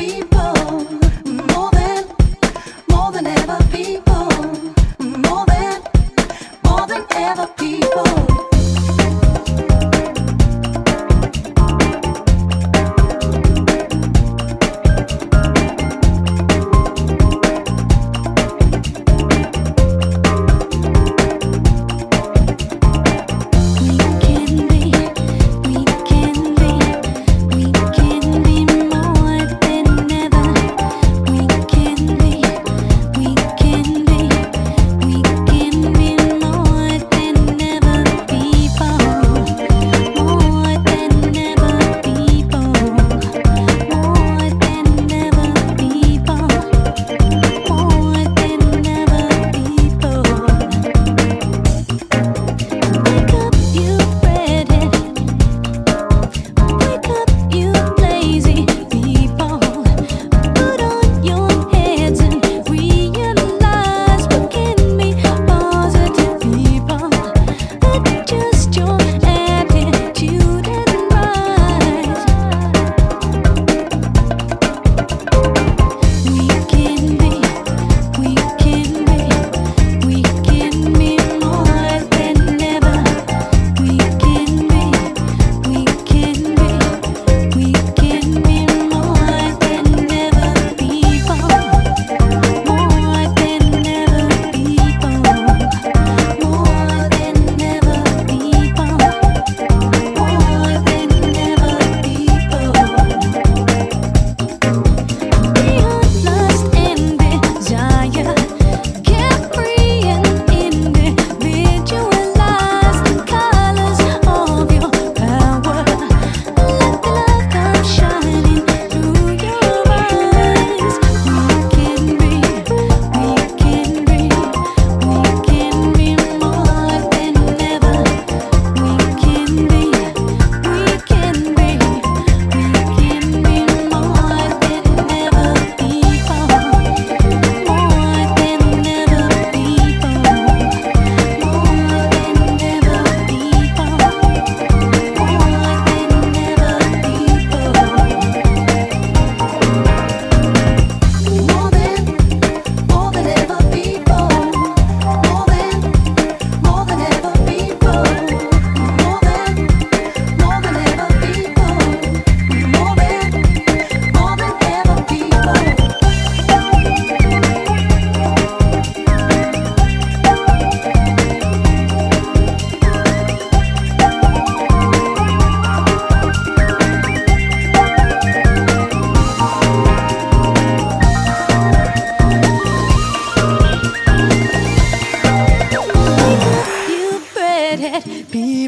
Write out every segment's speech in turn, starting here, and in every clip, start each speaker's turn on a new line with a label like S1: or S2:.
S1: people.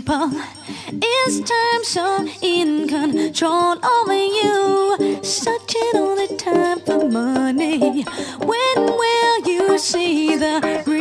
S1: It's time so in control over you. Searching all the time for money. When will you see the?